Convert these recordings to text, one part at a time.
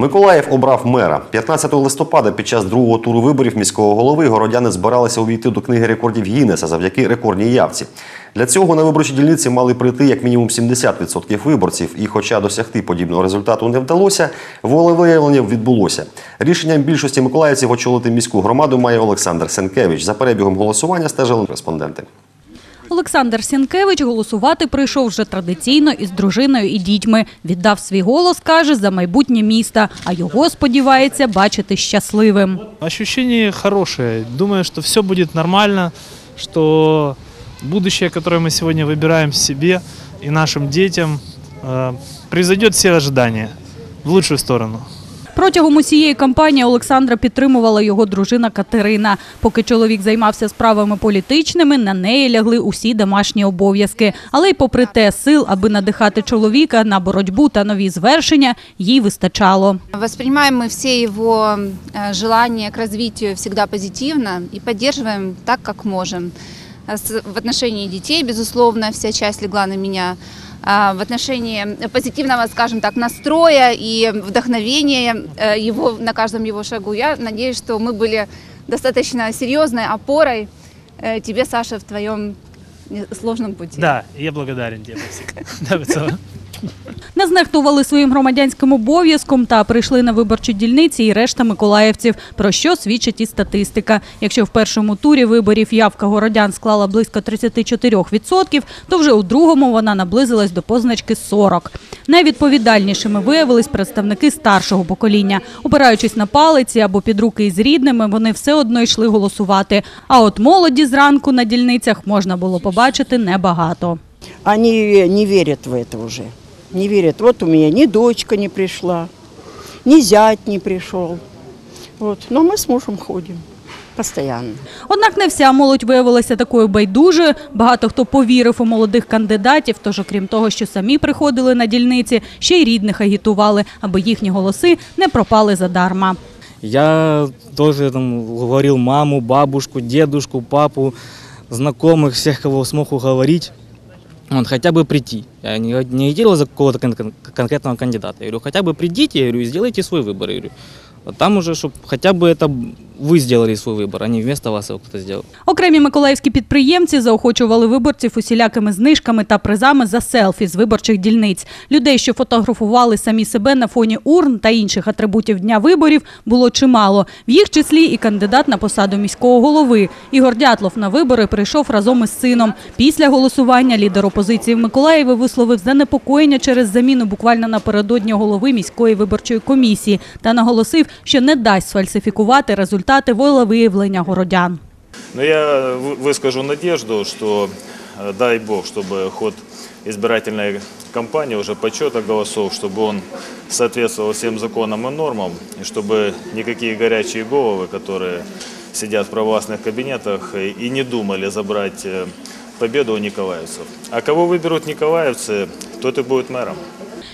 Миколаїв обрав мера. 15 листопада під час другого туру виборів міського голови городяни збиралися увійти до книги рекордів Гіннеса завдяки рекордній явці. Для цього на виборчі дільниці мали прийти як мінімум 70% виборців. І, хоча досягти подібного результату не вдалося, волевиявлення відбулося. Рішенням більшості миколаївців очолити міську громаду має Олександр Сенкевич. За перебігом голосування стежили кореспонденти. Олександр Сінкевич голосувати прийшов вже традиційно із дружиною і дітьми. Віддав свій голос, каже, за майбутнє міста, а його сподівається бачити щасливим. Ощущение хорошее. Думаю, что все будет нормально, что будущее, которое мы сегодня выбираем себе и нашим детям, э, превзойдет все ожидания в лучшую сторону. Протягом усієї кампанії Олександра підтримувала його дружина Катерина. Поки чоловік займався справами політичними, на неї лягли усі домашні обов'язки. Але й попри те, сил, аби надихати чоловіка на боротьбу та нові звершення, їй вистачало. Воспринимаем мы все его э, желания к развитию всегда позитивно и поддерживаем так, как можем. А с- В отношении детей, безусловно, вся часть легла на меня. А В отношении позитивного, скажем так, настроя и вдохновения э, его на каждом его шагу, я надеюсь, что мы были достаточно серьезной опорой э, тебе, Саша, в твоем э, сложном пути. Да, я благодарен тебе всегда. Не знехтували своїм громадянським обов'язком та прийшли на виборчі дільниці і решта миколаївців, про що свідчить і статистика. Якщо в першому турі виборів явка городян склала близько 34%, то вже у другому вона наблизилась до позначки 40%. Найвідповідальнішими виявились представники старшого покоління. Опираючись на палиці або під руки із рідними, вони все одно йшли голосувати. А от молоді зранку на дільницях можна було побачити небагато. Они не верят в это уже. Не верят. Вот у меня ни дочка не пришла, ни зять не пришел. Вот. Но мы с мужем ходим постоянно. Однак не вся молодь виявилася такою байдужою. Багато хто повірив у молодих кандидатів. Тож, окрім того, що самі приходили на дільниці, ще й рідних агітували, аби їхні голоси не пропали задарма. Я тоже там говорил маму, бабушку, дедушку, папу, знакомых, всех, кого смог уговорить, вот, хотя бы прийти. Я не, не агитировал за какого-то кон- кон- конкретного кандидата. Я говорю, хотя бы придите, я говорю, и сделайте свой выбор. Я говорю, а там уже, чтобы хотя бы это вы сделали свой выбор, а не вместо вас его кто-то сделал. Окремі миколаївські підприємці заохочували виборців усілякими знижками та призами за селфі з виборчих дільниць. Людей, що фотографували самі себе на фоні урн та інших атрибутів дня виборів, було чимало. В їх числі і кандидат на посаду міського голови. Ігор Дятлов на вибори прийшов разом із сином. Після голосування лідер опозиції в Миколаєві висловив занепокоєння через заміну буквально напередодні голови міської виборчої комісії та наголосив, що не дасть сфальсифікувати результати волевиявлення городян. Но я вы- выскажу надежду, что, э, дай Бог, чтобы ход избирательной кампании, уже подсчета голосов, чтобы он соответствовал всем законам и нормам, и чтобы никакие горячие головы, которые сидят в провластных кабинетах э, и не думали забрать э, победу у николаевцев. А кого выберут николаевцы, тот и будет мэром.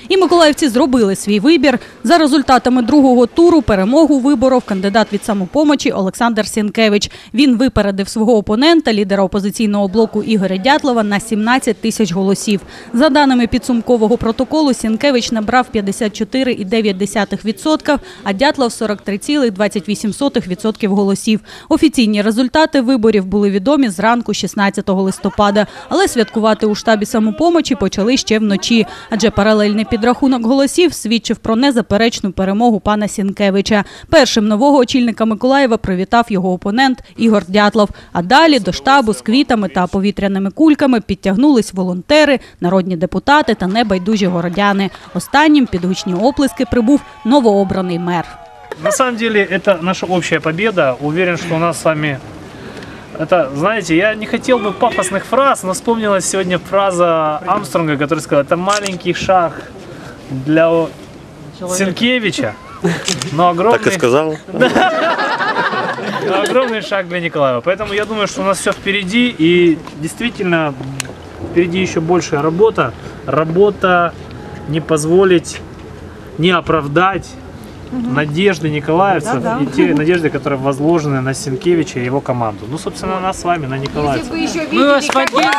І миколаївці зробили свій вибір. За результатами другого туру перемогу виборов кандидат від самопомочі Олександр Сінкевич. Він випередив свого опонента, лідера опозиційного блоку Ігоря Дятлова, на 17 тисяч голосів. За даними підсумкового протоколу, Сінкевич набрав 54,9%, а Дятлов 43,28% голосів. Офіційні результати виборів були відомі зранку 16 листопада, але святкувати у штабі самопомочі почали ще вночі, адже паралельний підрахунок голосів свідчив про незаперечну перемогу пана Сінкевича. Першим нового очільника Миколаєва привітав його опонент Ігор Дятлов. А далі до штабу з квітами та повітряними кульками підтягнулись волонтери, народні депутати та небайдужі городяни. Останнім під гучні оплески прибув новообраний мер. На самом деле это наша общая победа. Уверен, что у нас с вами это, знаете, я не хотел бы пафосных фраз, но вспомнилась сегодня фраза Амстронга, который сказал, это маленький шаг для о- Сенкевича, но огромный, сказав. но огромный шаг для Николаева. Поэтому я думаю, что у нас все впереди и действительно впереди еще большая работа. Работа не позволить, не оправдать надежды николаевцев и те надежды, которые возложены на Сенкевича и его команду. Ну, собственно, на нас с вами, на Николаевцев. Мы вас поддержим.